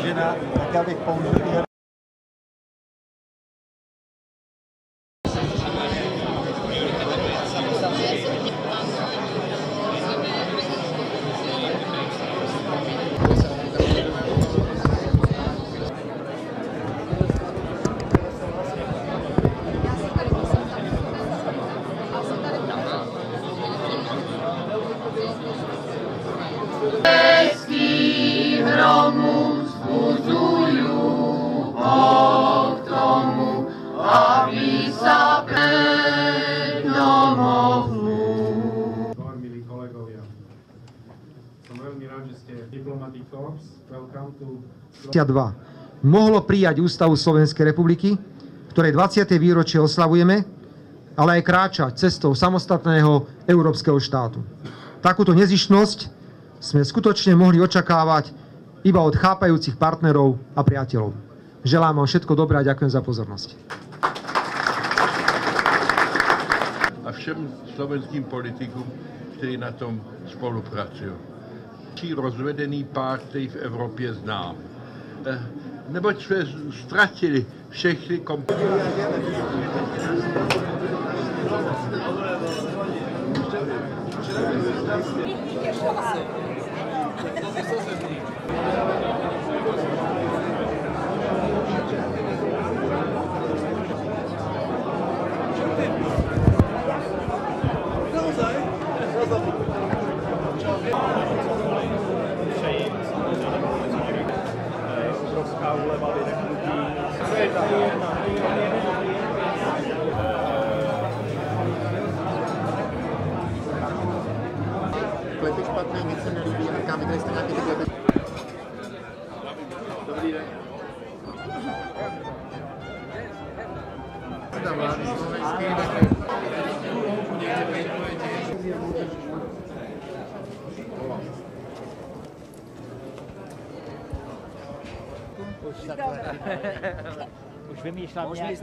imagina aquela economia mohlo prijať Ústavu Slovenskej republiky, ktorej 20. výročie oslavujeme, ale aj kráčať cestou samostatného európskeho štátu. Takúto nezišnosť sme skutočne mohli očakávať iba od chápajúcich partnerov a priateľov. Želám vám všetko dobré a ďakujem za pozornosť. a všem slovenským politikům, kteří na tom spolupracují. Rozvedený pár, který v Evropě znám. Eh, Neboť jsme ztratili všechny kompetence. Klipy špatné, nic se nelíbí, říkám, viděli jste nějaký ty klipy? Dobrý den. Za vlády Os vemi islamiados.